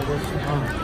알겠어.